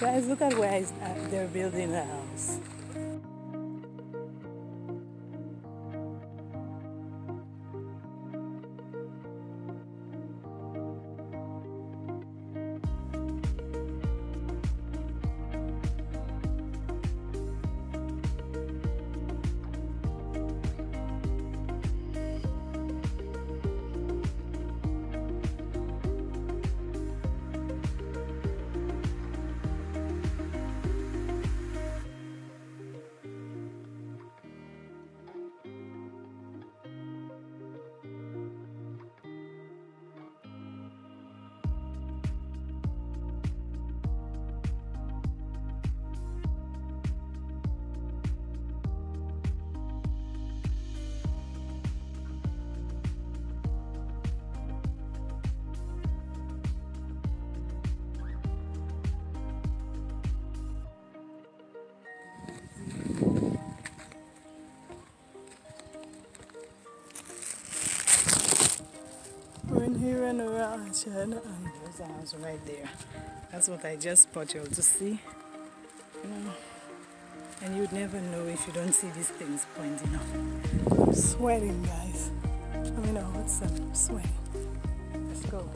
Guys, look at where uh, they're building a house. Ran around China and there's a house right there. That's what I just spotted you all to see. You know, and you'd never know if you don't see these things pointing up. I'm sweating guys. I mean, no, what's up? I'm sweating. Let's go.